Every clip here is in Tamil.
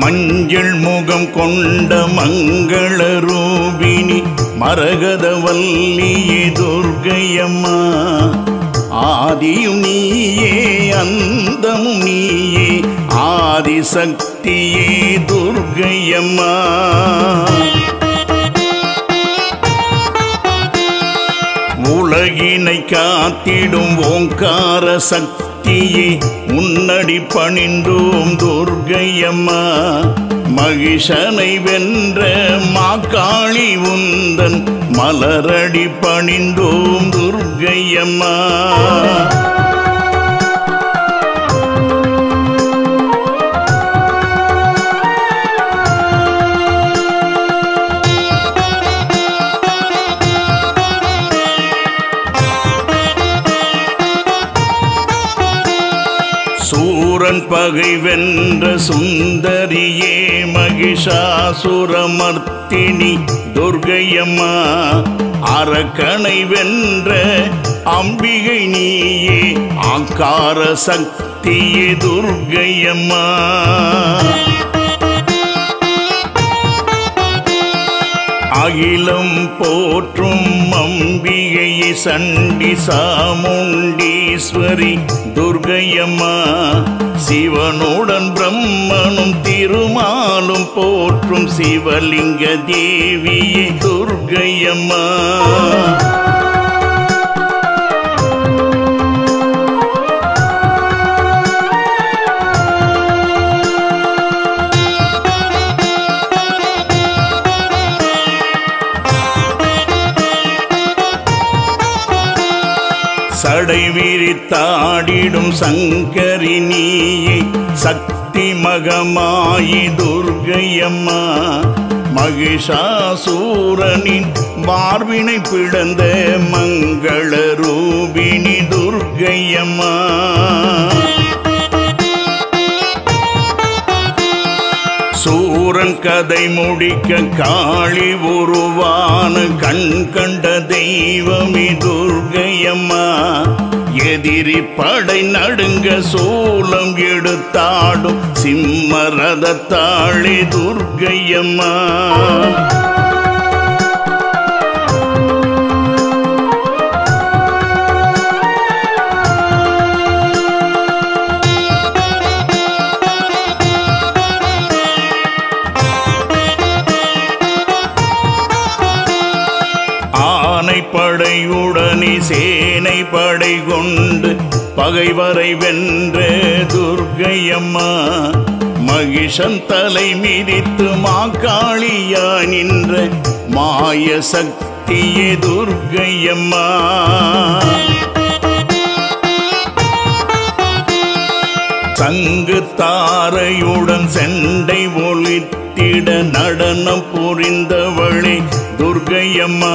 மஞ்சள் முகம் கொண்ட மங்கள ரூபிணி மரகதவல்லியே துர்கையம்மா. ஆதியும் நீயே அந்தமும் நீயே ஆதிசக்தியே துர்கையம்மா. காத்திடும் ஓங்கார சக்தியே முன்னடி பணிந்தோம் துர்கையம்மா. மகிஷனை வென்ற மாக்காளி உந்தன் மலரடி பணிந்தோம் துர்கையம்மா. சூரன் பகை வென்ற சுந்தரியே மகிஷாசுரமர்த்தினி துர்கையம்மா. அரக்கனை வென்ற அம்பிகை நீயே ஆக்கார சக்தியே துர்கையம்மா. அகிலம் போற்றும் அம்பிகை சண்டி சாமுண்டீஸ்வரி துர்கையம்மா சிவனுடன் பிரம்மனும் திருமாலும் போற்றும் சிவலிங்க தேவியே துர்க்கையம்மா சடை விரித்தாடிடும் சங்கரி நீயே. சக்தி மகமாயி துர்கையம்மா. மகிஷாசூரனின் மார்பினை பிளந்த மங்கள ரூபிணி துர்க்கையம்மா கதை முடிக்க காளி உருவான கண் கண்ட தெய்வமி துர்கையம்மா. எதிரி படை நடுங்க சூலம் எடுத்தாடும் சிம்மரதத்தாளி துர்கையம்மா. படையுடனே சேனை படை கொண்டு பகைவரை வென்ற துர்க்கையம்மா மகிஷன் தலை மிதித்து மாக்காளியா நின்ற மாய சக்தியே துர்க்கையம்மா சங்கு தாரையுடன் செண்டை ஒளித்திட நடனம் புரிந்தவளே துர்கையம்மா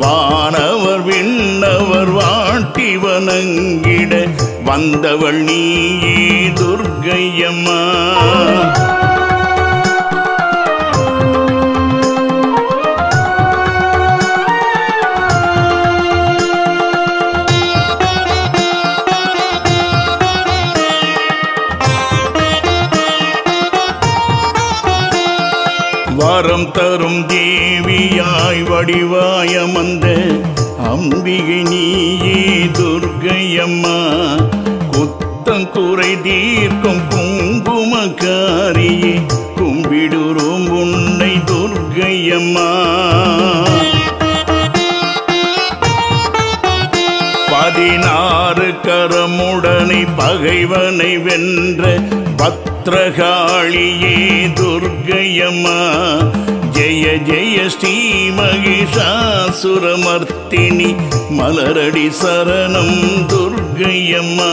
வானவர் விண்ணவர் வாட்டி வணங்கிட வந்தவள் நீயே துர்க்கையம்மா. வரம் தரும் தேவியாய் வடிவாயமந்த அம்பிகை நீயே துர்கையம்மா. குத்தம் குறை தீர்க்கும் குங்குமக்காரியே கும்பிடுறோம் உன்னை துர்கையம்மா. பதினாறு கரமுடனை பகைவனை வென்ற பத்ரகாளியே துர்கையம்மா ஜெய ஜெய ஸ்ரீ மகிஷாசுரமர்த்தினி மலரடி சரணம் துர்க்கையம்மா.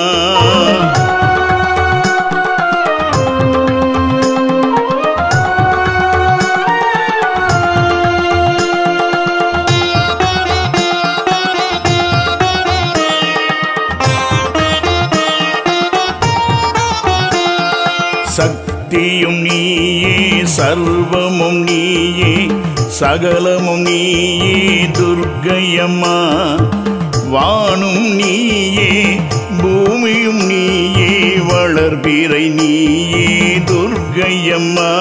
சர்வமும் நீயே சகலமும் நீயே துர்க்கையம்மா. வானும் நீயே பூமியும் நீயே வளர்பிறை நீயே துர்க்கை துர்க்கையம்மா.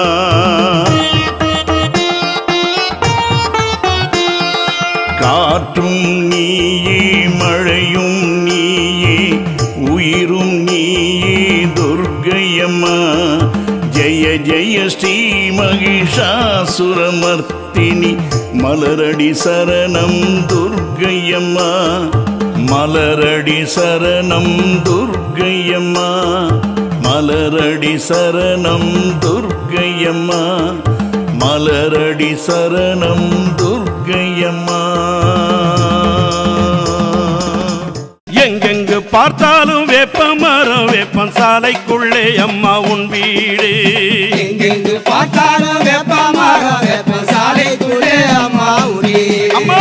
காற்றும் நீயே மழையும் நீயே உயிரும் நீயே துர்க்கையம்மா. ஜெய ஜெய ஸ்ரீ மகிஷாசுரமர்த்தினி. மலரடி சரணம் துர்க்கையம்மா மலரடி சரணம் துர்க்கையம்மா மலரடி சரணம் துர்க்கையம்மா மலரடி சரணம் துர்க்கையம்மா எங்கெங்கு பார்த்தாலும் வேப்பம் மரம் வேப்பம் சாலைக்குள்ளே அம்மா உன் வீடு. எங்கெங்கு பார்த்தாலும் வெப்ப மரம் வெப்ப சாலைக்குள்ளே அம்மா அம்மா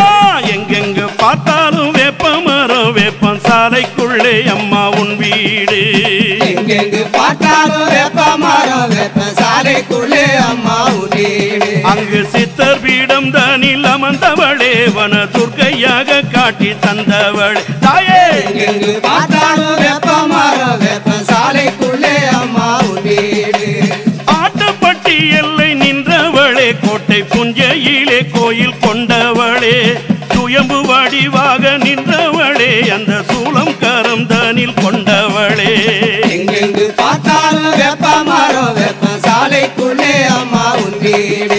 எங்கெங்கு பார்த்தாலும் வேப்ப மரம் வேப்பம் சாலைக்குள்ளே அம்மா உன் வீடு. எங்கெங்கு பார்த்தாலும் வெப்ப மரம் வெப்ப சாலைக்குள்ளே அம்மா உரி அங்கு சித்தர் பீடம் தானில் அமர்ந்தவளே வன துர்க்கையாக காட்டி தந்தவள். தாயே! பார்த்தாலும் வெப்ப மரம் வெப்ப சாலைக்குள்ளே அம்மா ஆட்டப்பட்டி எல்லை நின்றவளே கோட்டை புஞ்சையிலே கோயில் கொண்டவளே. துயம்பு வடிவாக நின்றவளே அந்த சூலம் கரம் தனில் கொண்டவளே. எங்கெங்கு பார்த்தாலும் வெப்ப மரம் வெப்ப சாலைக்குள்ளே அம்மா எங்கெங்கு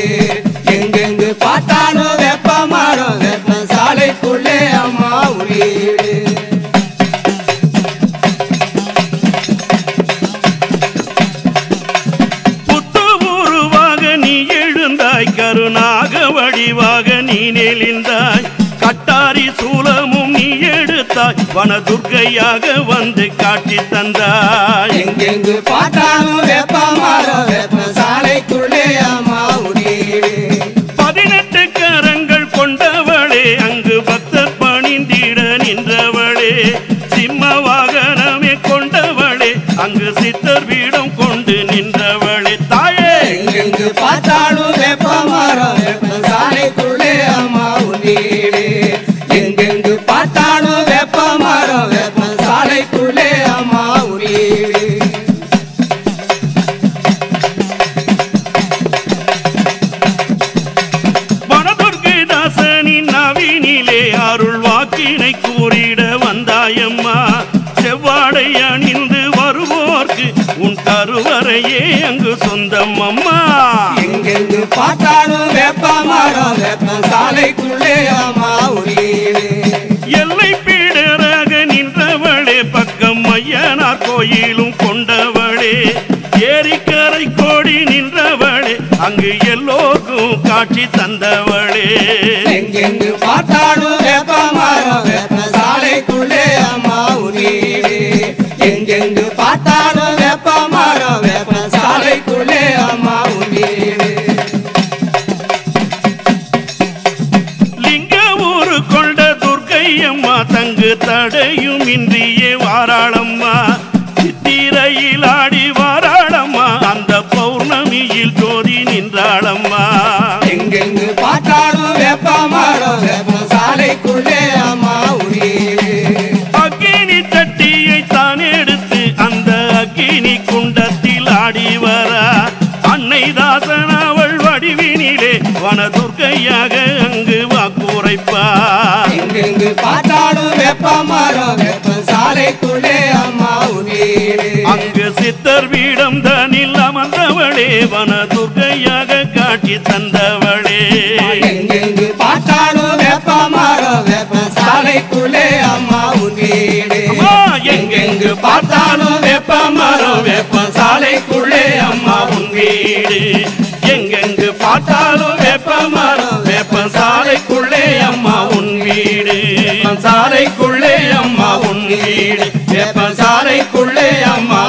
வனதுர்க்கையாக வந்து காட்டி தந்தாய். எங்கெங்கு பார்த்தாலும் வெப்ப மரம் வெப்ப வாக்கினை கூறிட வந்தாயம்மா. செவ்வாடை அணிந்து வருவோர்க்கு உன் கருவறையே அங்கு சொந்தம் அம்மா எங்கெங்கு பார்த்தாலும் வெப்ப மரம் வெப்ப சாலைக்குள்ளே அம்மா எல்லை பீடராக நின்றவளே பக்கம் ஐயனார் கோயிலும் கொண்டவளே. ஏரிக்கரை கோடி நின்றவளே அங்கு எல்லோருக்கும் காட்சி தந்தவளே. எங்கெங்கு பார்த்தாலும் நின்றாளம்மா எங்கெங்கு பார்த்தாலும் வெப்ப மரம் வெப்ப சாலைக்குள்ளே அம்மா அக்கினி தட்டியை தான் எடுத்து அந்த அக்கினி குண்டத்தில் ஆடி வர. அன்னை தாசன் அவள் வடிவினிலே வனதுர்க்கையாக அங்கு வாக்குரைப்பார். எங்கெங்கு பார்த்தாலும் வெப்ப மரம் வெப்ப சாலைக்குள்ளே அமர்ந்தவளே வனதுர்க்கையாக காட்சி தந்தவளே. எங்கெங்கு பார்த்தாலும் வெப்ப மரம் வெப்ப சாலைக்குள்ளே அம்மா அம்மா, எங்கெங்கு பார்த்தாலும் வெப்ப மரம் வெப்ப சாலைக்குள்ளே அம்மா உன் வீடு எங்கெங்கு பார்த்தாலும் வெப்ப மரம் வெப்ப சாலைக்குள்ளே அம்மா உன் வீடு சாலைக்குள்ளே அம்மா உன் வீடு வெப்ப சாலைக்குள்ளே அம்மா